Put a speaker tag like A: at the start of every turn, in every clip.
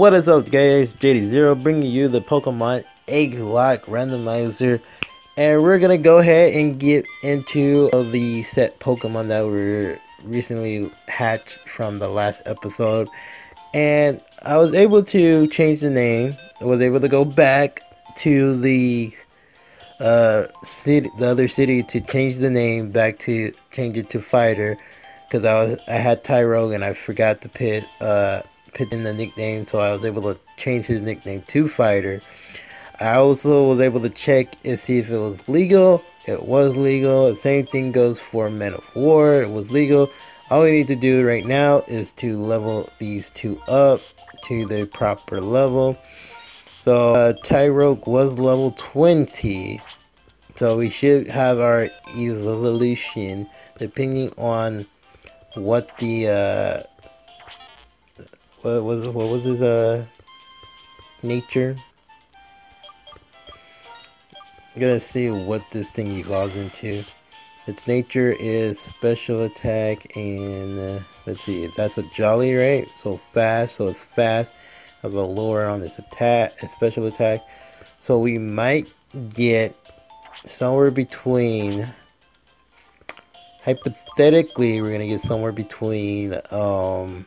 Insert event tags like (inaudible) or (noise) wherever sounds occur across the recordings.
A: what is up guys, JD0 bringing you the Pokemon EggLocke Randomizer. And we're gonna go ahead and get into the set Pokemon that were recently hatched from the last episode. And I was able to change the name, I was able to go back to the uh, city, the other city to change the name back to change it to Fighter. Because I was I had Tyrogue and I forgot to put uh put in the nickname, so I was able to change his nickname to Fighter. I also was able to check and see if it was legal. It was legal. The same thing goes for Men of War. It was legal. All we need to do right now is to level these two up to the proper level. So uh, Tyrogue was level 20. So we should have our evolution depending on what the uh, what was what was his uh nature. I'm gonna see what this thing evolves into. Its nature is special attack and uh, let's see, that's a jolly, right? So fast, so it's fast. Has a lower on its attack, special attack. So we might get somewhere between. Hypothetically, we're gonna get somewhere between um,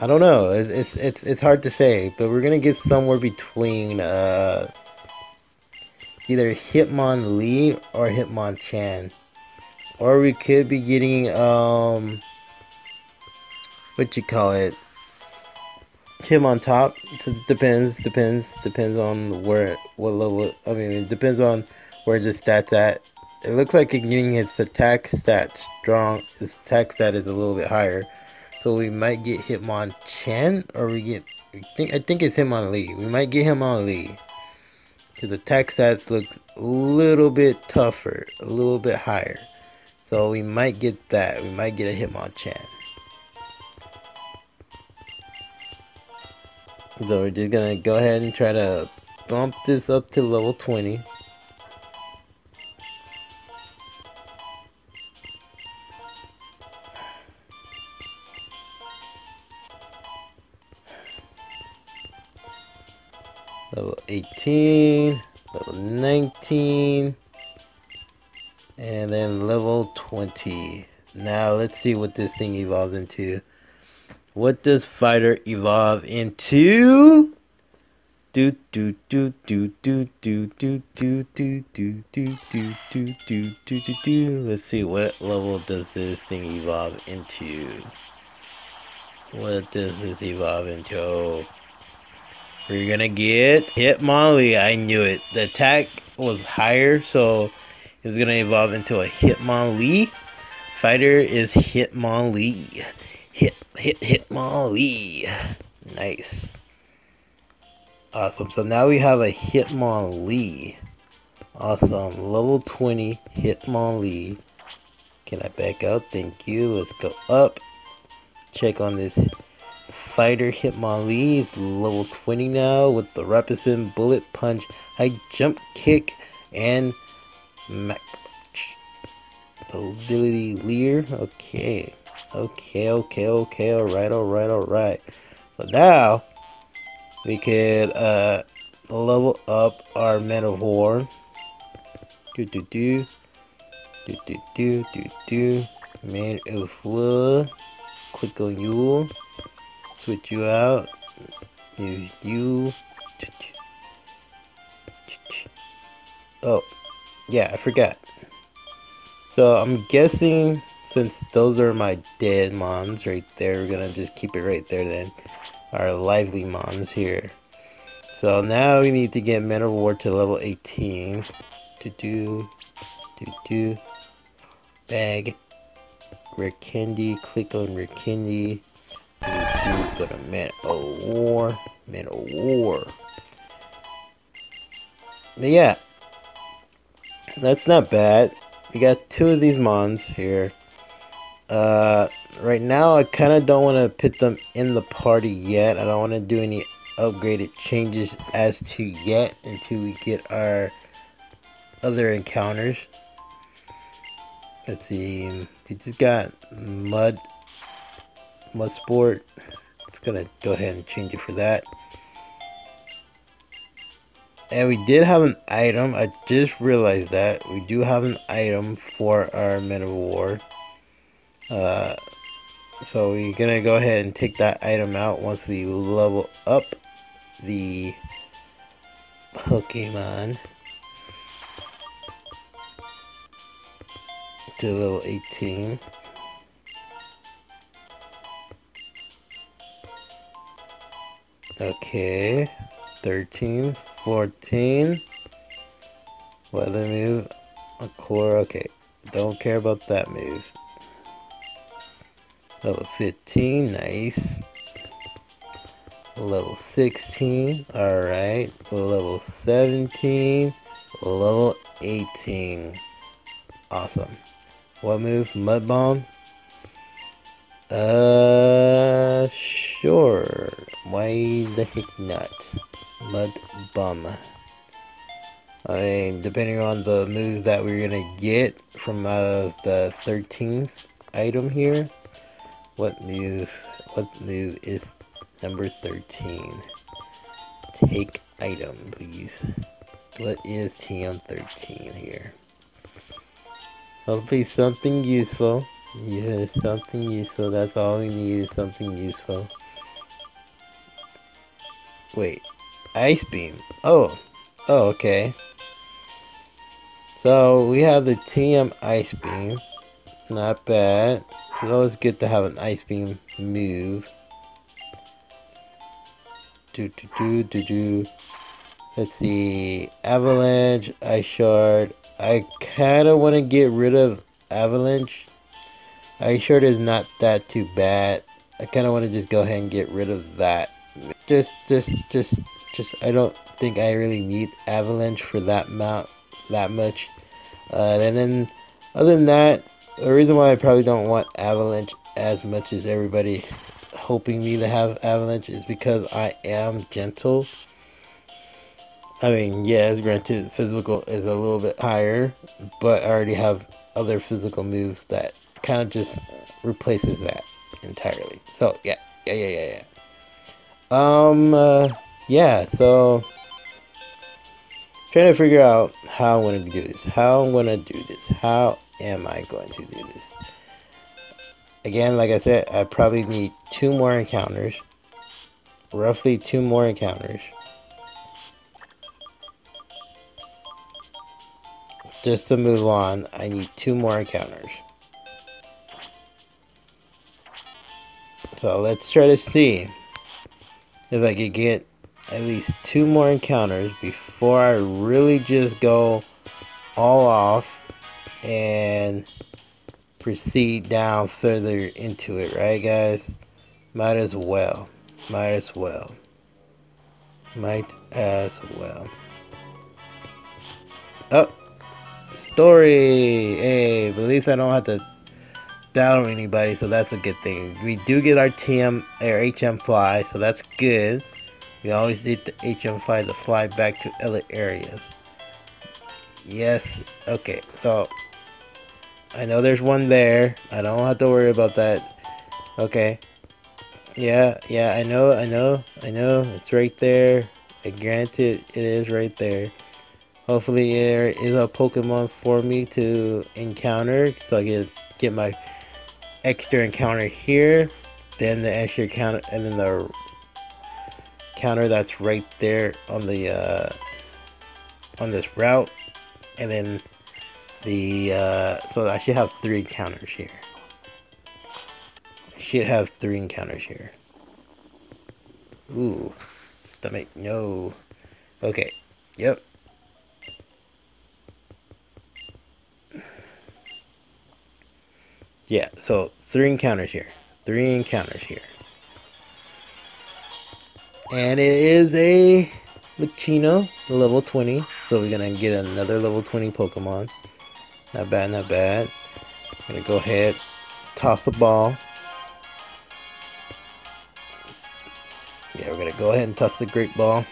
A: I don't know. It's it's it's hard to say, but we're gonna get somewhere between uh, either Hitmonlee or Hitmonchan, or we could be getting um, what you call it, Hitmontop. It depends, depends, depends on where what level. I mean, it depends on where the stats at. It looks like it's getting its attack stat strong. Its attack stat is a little bit higher. So we might get Hitmonchan, or we get, I think, I think it's Hitmonlee. We might get Hitmonlee. Because the attack stats look a little bit tougher, a little bit higher. So we might get that. We might get a Hitmonchan. So we're just gonna go ahead and try to bump this up to level 20. Level 18, level 19, and then level 20. Now let's see what this thing evolves into. What does fighter evolve into? Do do do do do do do do do do do do do do do do. Let's see what level does this thing evolve into. What does this evolve into? We're gonna get Hitmonlee. I knew it. The attack was higher, so it's gonna evolve into a Hitmonlee. Fighter is Hitmonlee. Hit, hit, Hitmonlee. Nice. Awesome. So now we have a Hitmonlee. Awesome. Level 20 Hitmonlee. Can I back out? Thank you. Let's go up. Check on this Fighter Hitmonlee is level 20 now with the Rapid Spin, Bullet Punch, High Jump Kick, and Mac The ability Leer. Okay. Okay, okay, okay. Alright, alright, alright. So now we could uh level up our Men of War. Do do do. Do do do do do. Man of War. Click on you switch you out. Use you. Oh, yeah, I forgot. So I'm guessing since those are my dead mons right there, we're gonna just keep it right there then. Our lively mons here. So now we need to get Men of War to level 18. To do, do, do. Bag. Candy. Click on rare candy go to Man of War. Man of War. But yeah. That's not bad. We got two of these mons here. Uh, right now, I kind of don't want to put them in the party yet. I don't want to do any upgraded changes as to yet until we get our other encounters. Let's see. We just got Mud, Mud Sport, Just gonna go ahead and change it for that. And we did have an item. I just realized that. We do have an item for our Men of War. Uh, so we're to go ahead and take that item out once we level up the Pokemon to level 18. Okay, 13, 14. Weather move, a core, okay. Don't care about that move. Level 15, nice. Level 16, alright. Level 17, level 18. Awesome. What move? Mud Bomb? Uh, sure. Why the heck not? Mud Bomb. I mean, depending on the move that we're gonna get from out of the 13th item here. What move? What move is number 13? Take item, please. What is TM13 here? Hopefully something useful. Yeah, something useful. That's all we need is something useful. Wait. Ice Beam. Oh. Oh, okay. So, we have the TM Ice Beam. Not bad. It's always good to have an Ice Beam move. Do, do, do, do, do. Let's see. Avalanche, Ice Shard. I kind of want to get rid of Avalanche. Ice sure is not that too bad. I kind of want to just go ahead and get rid of that. Just, just, just just I don't think I really need Avalanche for that amount, that much. Uh, and then other than that, the reason why I probably don't want Avalanche as much as everybody hoping me to have Avalanche is because I am gentle. I mean, yes, granted, physical is a little bit higher, but I already have other physical moves that kind of just replaces that entirely. So, yeah, yeah, yeah, yeah, yeah. Um, uh, yeah, so trying to figure out how I'm going to do this. How I'm going to do this. How am I going to do this? Again, like I said, I probably need two more encounters. Roughly two more encounters. Just to move on, I need two more encounters. So let's try to see if I could get at least two more encounters before I really just go all off and proceed down further into it, right guys? Might as well. Might as well. Might as well. Oh, story. Hey, but at least I don't have to battle anybody, so that's a good thing. We do get our TM or HM fly, so that's good. We always need the HM5 to fly back to other areas. Yes, okay, so I know there's one there. I don't have to worry about that. Okay. Yeah, yeah, I know, I know, I know. It's right there. I Granted, it is right there. Hopefully there is a Pokemon for me to encounter so I can get my extra encounter here. Then the extra encounter, and then the counter that's right there on the uh, on this route and then the uh, so I should have three counters here. I should have three encounters here. Ooh stomach no. Okay yep yeah so three encounters here three encounters here and it is a Minccino, level 20. So we're going to get another level 20 Pokemon. Not bad, not bad. I'm going to go ahead, toss the ball. Yeah, we're going to go ahead and toss the Great Ball.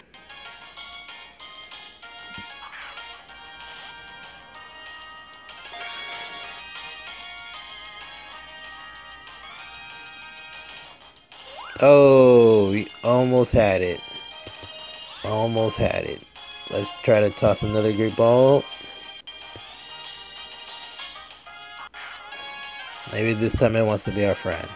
A: Oh, we almost had it. Almost had it. Let's try to toss another great ball. Maybe this time it wants to be our friend.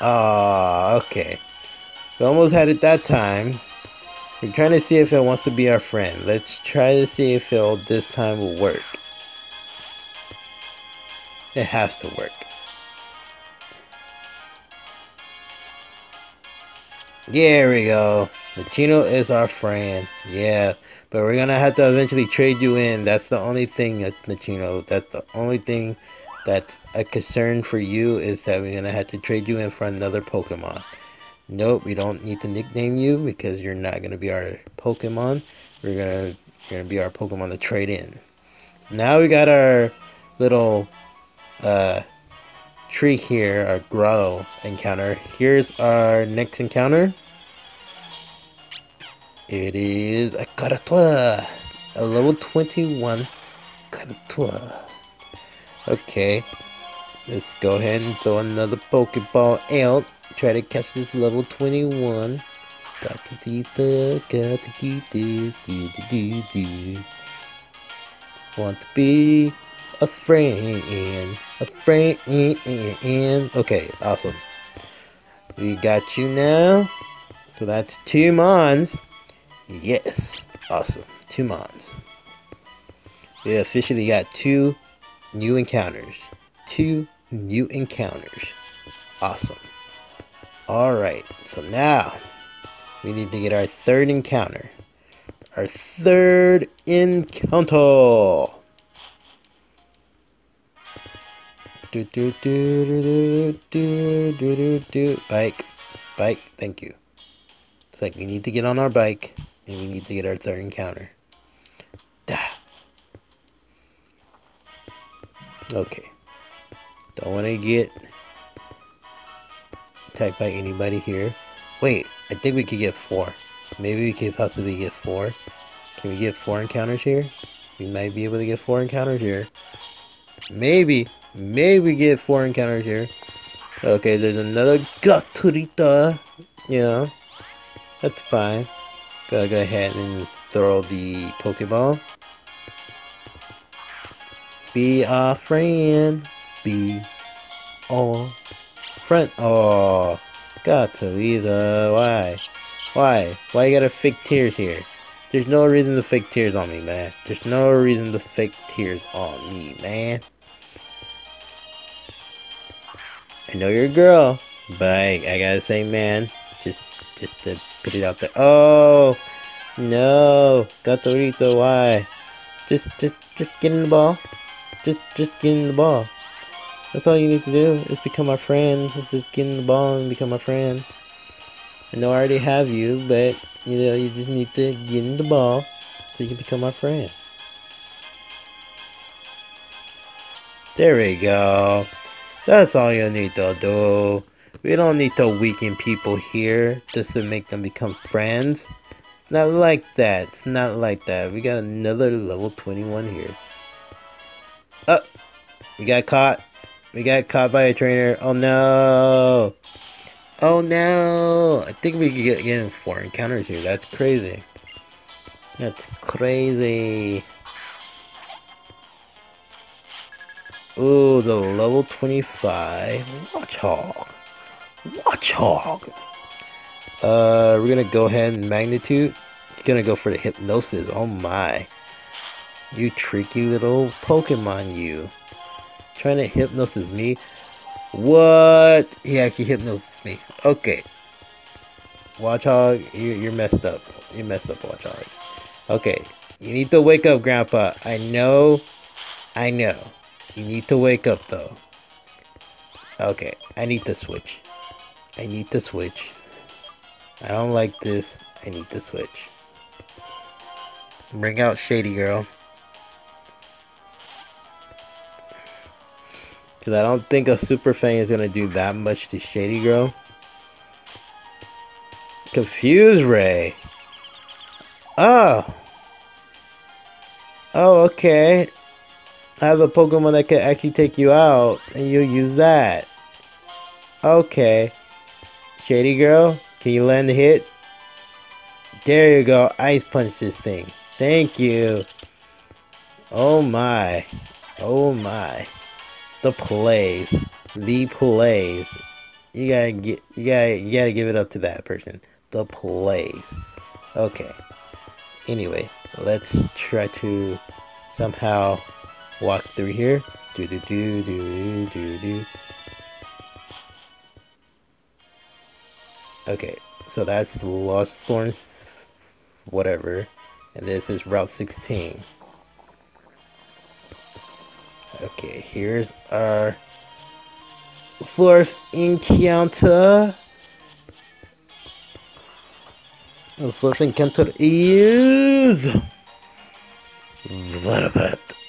A: Ah, okay. We almost had it that time. We're trying to see if it wants to be our friend. Let's try to see if it'll this time will work. It has to work. There we go. Minccino is our friend. Yeah. But we're gonna have to eventually trade you in. That's the only thing, uh, Minccino. That's the only thing that's a concern for you is that we're gonna have to trade you in for another Pokemon. Nope, we don't need to nickname you because you're not gonna be our Pokemon. We're gonna you're gonna be our Pokemon to trade in. So now we got our little uh, tree here, our grotto encounter. Here's our next encounter. It is a Karatua, a level 21 Karatua. Okay, let's go ahead and throw another Pokeball out. Try to catch this level 21. Got to do the, got to do do do do. Want to be a friend, a friend. Okay, awesome. We got you now. So that's two Mons. Yes, awesome. Two Mons. We officially got two new encounters. Two new encounters. Awesome. Alright, so now we need to get our third encounter. Our third encounter. Do, do, do, do, do, do, do, do. Bike. Bike. Thank you. It's like we need to get on our bike and we need to get our third encounter. Da. Okay. Don't want to get attacked by anybody here. Wait, I think we could get four. Maybe we could possibly get four. Can we get four encounters here? We might be able to get four encounters here. Maybe. Maybe get four encounters here. Okay, there's another Gothorita. Yeah. That's fine. Gotta go ahead and throw the Pokeball. Be a friend. Be a friend. Oh, Gothorita. Why? Why? Why you gotta fake tears here? There's no reason to fake tears on me, man. There's no reason to fake tears on me, man. I know you're a girl, but I, I gotta say, man, just just to put it out there. Oh no, Gothorita, why? Just just just get in the ball. Just just get in the ball. That's all you need to do is become my friend. Just get in the ball and become my friend. I know I already have you, but you know you just need to get in the ball so you can become my friend. There we go. That's all you need to do. We don't need to weaken people here just to make them become friends. It's not like that. It's not like that. We got another level 21 here. Oh, we got caught. We got caught by a trainer. Oh no. Oh no. I think we could get, get in four encounters here. That's crazy. That's crazy. Ooh, the level 25 Watchog. Watchog. Uh, we're gonna go ahead and magnitude. He's gonna go for the hypnosis. Oh my. You tricky little Pokemon, you. Trying to hypnosis me. What? He actually hypnosis me. Okay. Watchog, you, you're messed up. You messed up, Watchog. Okay. You need to wake up, Grandpa. I know. I know. You need to wake up though. Okay, I need to switch. I need to switch. I don't like this. I need to switch. Bring out Shady Girl. Because I don't think a Super Fang is going to do that much to Shady Girl. Confuse Ray. Oh. Oh, okay. I have a Pokemon that can actually take you out, and you use that. Okay. Shady Girl, can you land the hit? There you go. Ice punch this thing. Thank you. Oh my. Oh my. The plays. The plays. You gotta get you gotta you gotta give it up to that person. The plays. Okay. Anyway, let's try to somehow walk through here. Do do do do do do. Okay, so that's Lostlorns, whatever, and this is Route 16. Okay, here's our fourth encounter. The fourth encounter is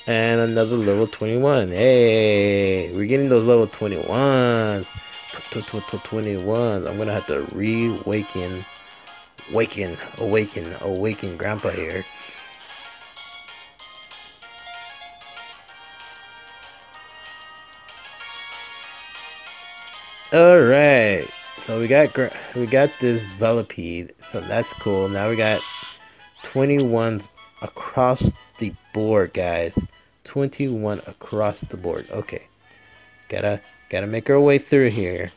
A: and another level 21. Hey, we're getting those level 21s. 21s. I'm gonna have to reawaken, waken, awaken, awaken Grandpa here. All right, so we got we got this Venipede, so that's cool. Now we got 21s across the board, guys. 21 across the board. Okay, gotta gotta make our way through here.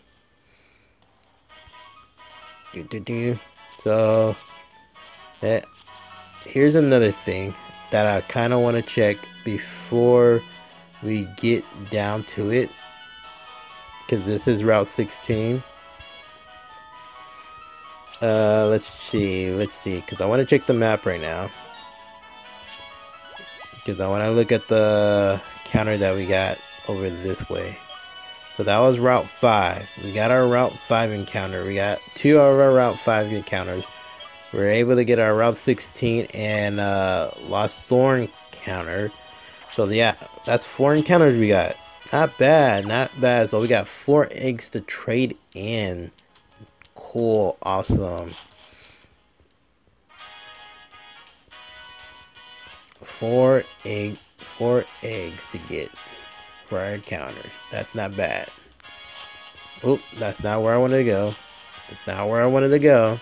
A: Do, do, do. So, eh, here's another thing that I kind of want to check before we get down to it because this is Route 16. Uh, let's see, let's see, because I want to check the map right now. Because I want to look at the counter that we got over this way. So that was Route 5. We got our Route 5 encounter. We got two of our Route 5 encounters. We are able to get our Route 16 and uh, Lostlorn counter. So yeah, that's four encounters we got. Not bad, not bad. So we got four eggs to trade in. Cool, awesome. Four egg, four eggs to get for our encounters. That's not bad. Oh, that's not where I wanted to go. That's not where I wanted to go.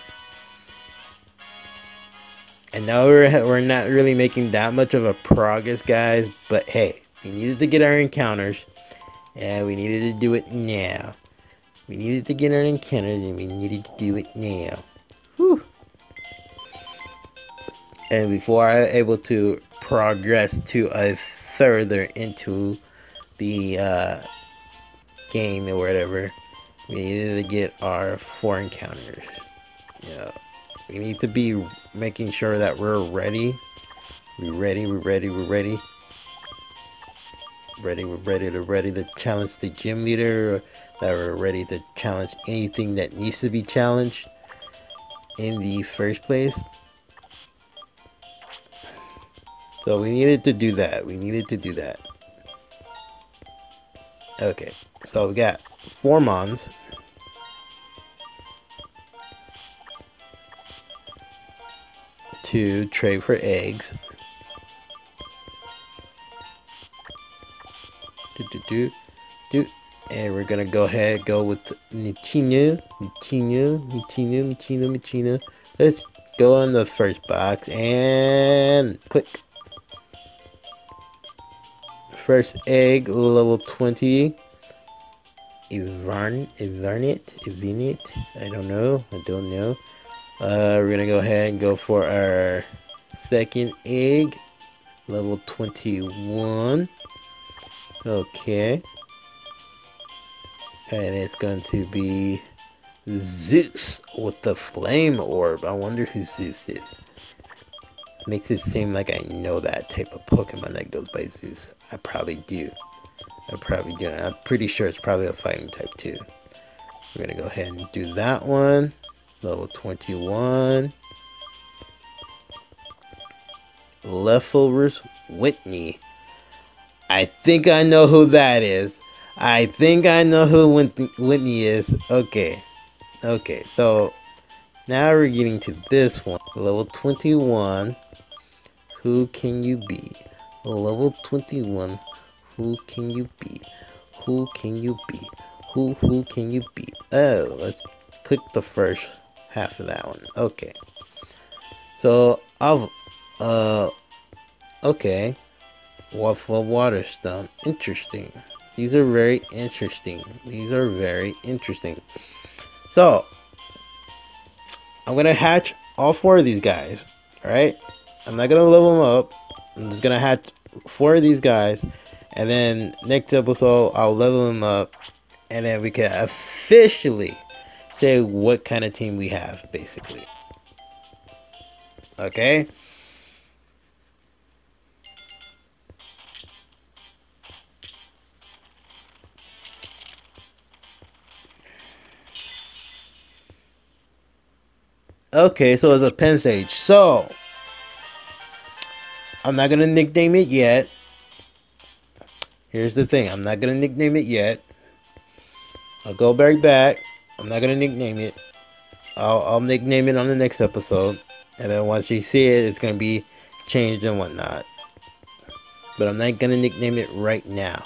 A: And now we're (laughs) we're not really making that much of a progress, guys. But hey, we needed to get our encounters. And we needed to do it now. We needed to get our encounters and we needed to do it now. Whew. And before I was able to progress to a further into the uh, game or whatever, we needed to get our four encounters. Yeah. We need to be making sure that we're ready. We're ready, we're ready, we're ready ready. We're ready to ready to challenge the gym leader. That we're ready to challenge anything that needs to be challenged in the first place. So we needed to do that. We needed to do that. Okay, so we got four Mons. To trade for eggs. Do, do, do, do. And we're gonna go ahead go with Nichino, Nichino, Nichino, Nichino, Nichino. Let's go in the first box and click. First egg, level 20. Ivarn, Ivarnit, Ivinit, I don't know, I don't know. Uh, we're gonna go ahead and go for our second egg, level 21. Okay. And it's going to be Zeus with the flame orb. I wonder who Zeus is. Makes it seem like I know that type of Pokemon that goes by Zeus. I probably do. I probably do. I'm pretty sure it's probably a fighting type too. We're going to go ahead and do that one. Level 21. Leftovers Whitney. I think I know who that is. I think I know who Whitney is. Okay. Okay, so now we're getting to this one. Level 21. Who can you be? Level 21. Who can you be? Who can you be? Who who can you be? Oh, let's click the first half of that one. Okay. So I've uh okay. Waffle Waterstone. Interesting. These are very interesting. These are very interesting. So I'm gonna hatch all four of these guys. Alright? I'm not gonna level them up. I'm just gonna hatch four of these guys. And then next episode I'll level them up. And then we can officially say what kind of team we have, basically. Okay? Okay, so it's a Pansage. So, I'm not going to nickname it yet. Here's the thing. I'm not going to nickname it yet. I'll go back back. I'm not going to nickname it. I'll, I'll nickname it on the next episode. And then once you see it, it's going to be changed and whatnot. But I'm not going to nickname it right now.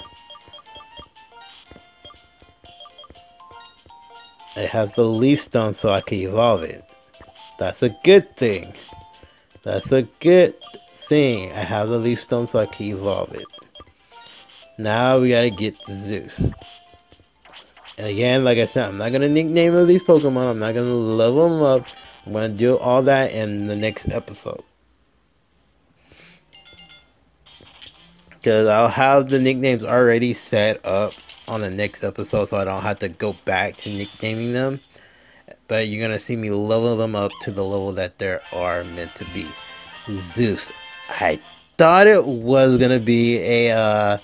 A: It has the leaf stone so I can evolve it. That's a good thing. That's a good thing. I have the leaf stone so I can evolve it. Now we gotta get to Zeus. And again, like I said, I'm not gonna nickname of these Pokemon. I'm not gonna level them up. I'm gonna do all that in the next episode. Because I'll have the nicknames already set up on the next episode so I don't have to go back to nicknaming them. But you're gonna see me level them up to the level that they are meant to be. Zeus. I thought it was gonna be a uh,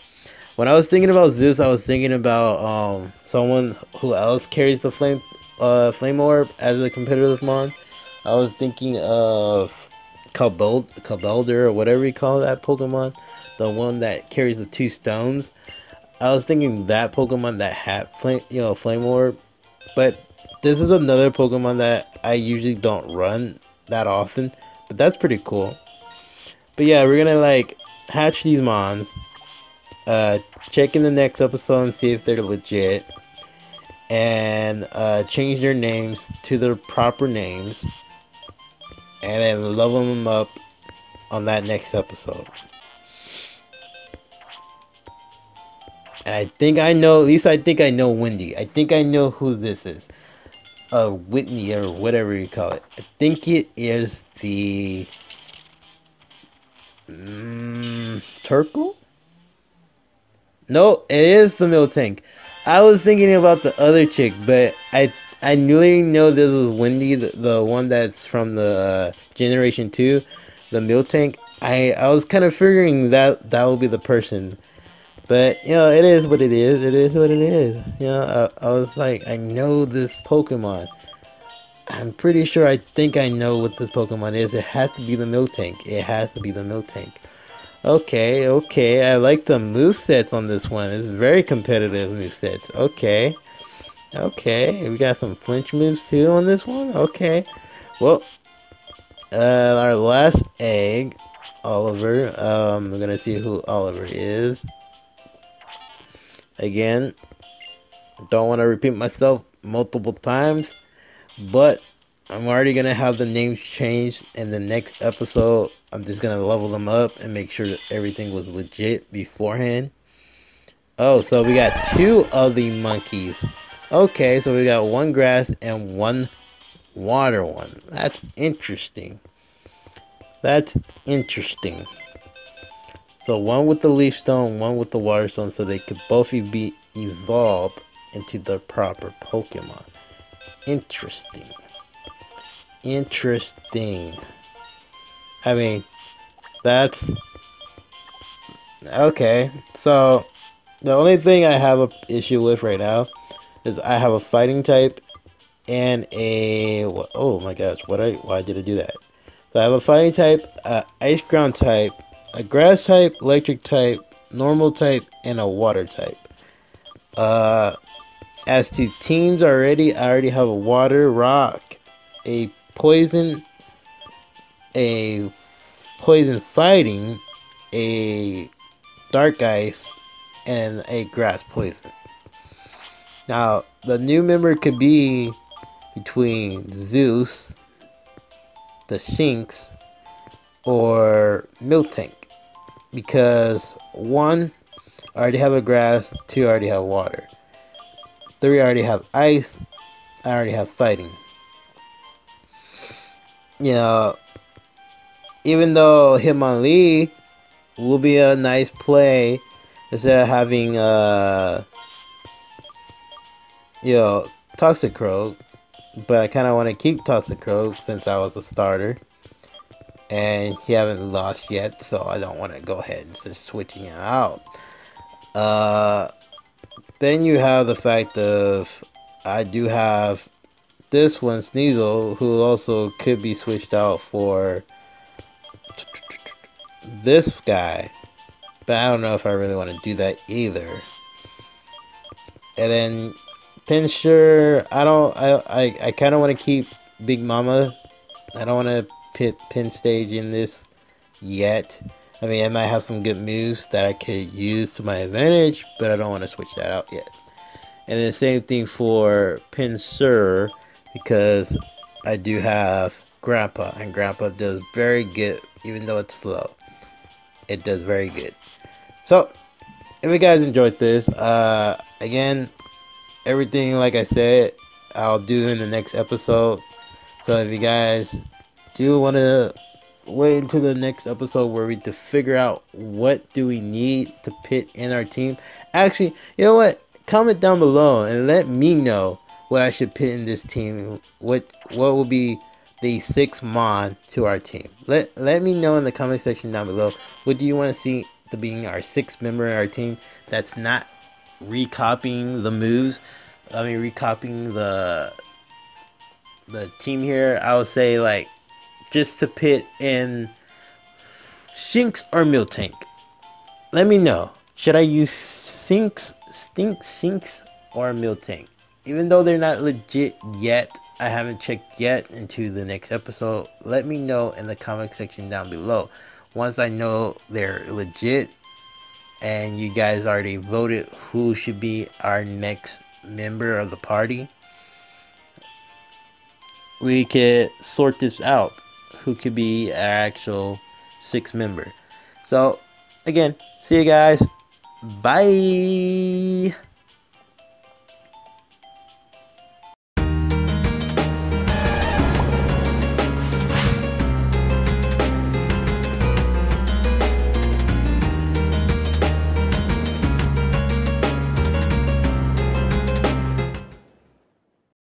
A: when I was thinking about Zeus, I was thinking about um, someone who else carries the flame uh, flame orb as a competitive mon. I was thinking of Cabeld Cabelder or whatever you call that Pokemon, the one that carries the two stones. I was thinking that Pokemon that had flame, you know, flame orb, but this is another Pokemon that I usually don't run that often, but that's pretty cool. But yeah, we're gonna like hatch these mons uh, check in the next episode and see if they're legit. And uh, change their names to their proper names. And then level them up on that next episode. And I think I know, at least I think I know Wendy. I think I know who this is. Uh, Whitney or whatever you call it. I think it is the. Mm, Turkle? No, it is the Miltank. I was thinking about the other chick, but I I really know this was Wendy, the, the one that's from the uh, Generation Two, the Miltank. I I was kind of figuring that that would be the person, but you know it is what it is. It is what it is. You know I, I was like I know this Pokemon. I'm pretty sure I think I know what this Pokemon is. It has to be the Miltank. It has to be the Miltank. Okay, okay. I like the move sets on this one. It's very competitive move sets. Okay. Okay. We got some flinch moves too on this one. Okay. Well, uh, our last egg, Oliver. Um, we're gonna see who Oliver is. Again, don't want to repeat myself multiple times, but I'm already gonna have the names changed in the next episode I'm just gonna level them up and make sure that everything was legit beforehand. Oh, so we got two of the monkeys. Okay, so we got one grass and one water one. That's interesting. That's interesting. So one with the leaf stone, one with the water stone, so they could both be evolved into the proper Pokemon. Interesting. Interesting. I mean, that's okay. So the only thing I have a issue with right now is I have a fighting type and a oh my gosh, what I why did I do that? So I have a fighting type, a ice ground type, a grass type, electric type, normal type, and a water type. Uh, as to teams already, I already have a water, rock, a poison, a poison fighting, a dark ice, and a grass poison. Now, the new member could be between Zeus, the Shinx, or Miltank. Because one, I already have a grass, two, I already have water. Three, I already have ice, I already have fighting. You know, even though Hitmonlee will be a nice play instead of having uh you know Toxicroak, but I kind of want to keep Toxicroak since I was a starter, and he haven't lost yet, so I don't want to go ahead and just switching it out. Uh, then you have the fact of I do have this one Sneasel, who also could be switched out for this guy. But I don't know if I really want to do that either. And then Pinsir, I don't I I, I kinda wanna keep Big Mama. I don't wanna pit pin stage in this yet. I mean I might have some good moves that I could use to my advantage, but I don't want to switch that out yet. And the same thing for Pinsir because I do have Grandpa and Grandpa does very good even though it's slow it does very good. So, if you guys enjoyed this, uh, again, everything like I said, I'll do in the next episode. So if you guys do want to wait until the next episode where we to figure out what do we need to pit in our team. Actually, you know what? Comment down below and let me know what I should pit in this team. What what will be the six Mon to our team. Let let me know in the comment section down below. What do you want to see to being our sixth member in our team that's not recopying the moves? I mean recopying the the team here. I would say like just to pit in Shinx or Miltank. Let me know. Should I use Sinks, Stink, Sinks, or Miltank? Even though they're not legit yet, I haven't checked yet into the next episode, let me know in the comment section down below. Once I know they're legit and you guys already voted who should be our next member of the party, we could sort this out. Who could be our actual sixth member. So, again, see you guys. Bye.